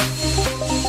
Música